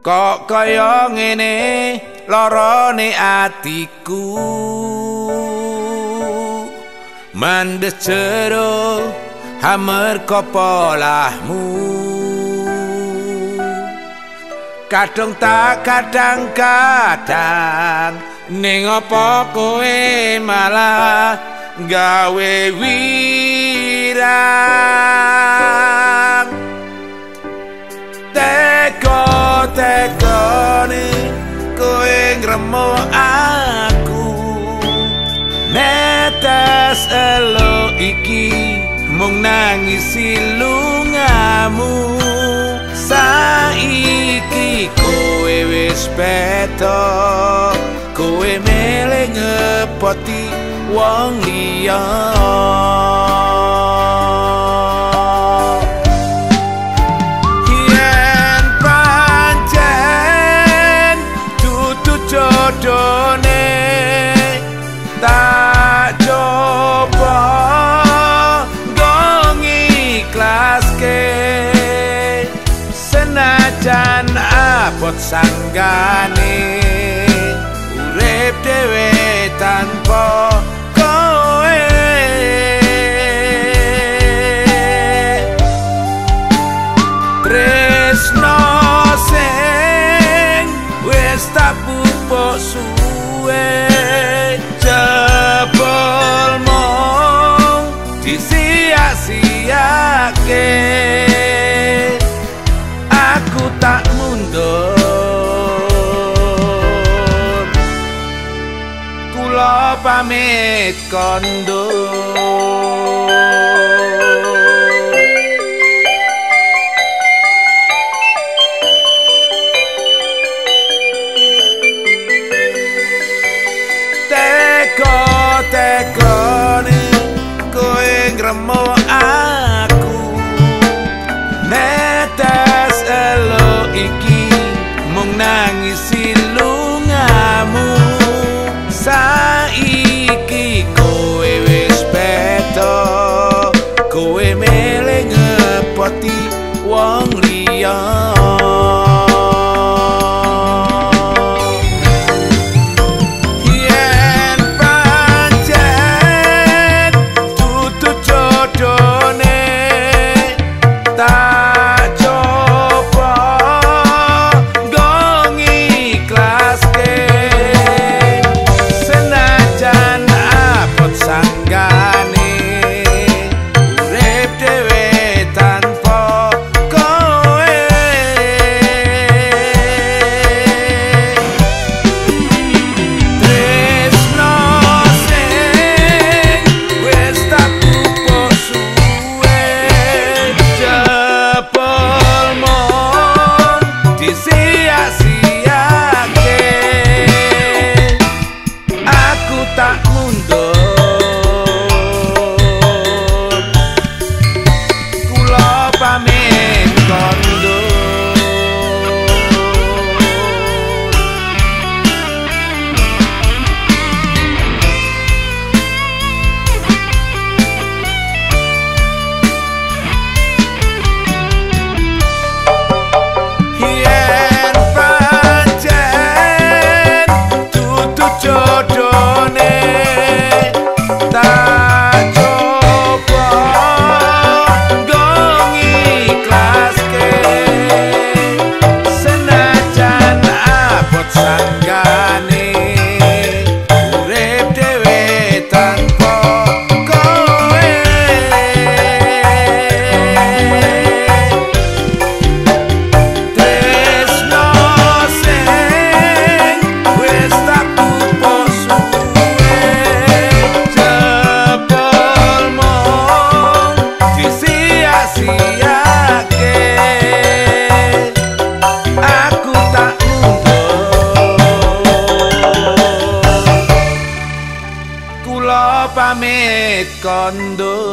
kok kaya ngene lorone atiku. Mandes jero hamer kopolahmu kadang tak kadang kadang ning apa kowe malah gawe wirang kowe ngremo aku. Netes elo iki mung nangisi lungamu. Saiki kowe wis peto kowe mele ngepoti wong liya senajan abot sanggane. Urip dhewe tanpa kowe. Tresno sing wis tak pupuk suwe jebol mong disia-siake tak mundur kula pamit kondo wong liya pamit kondur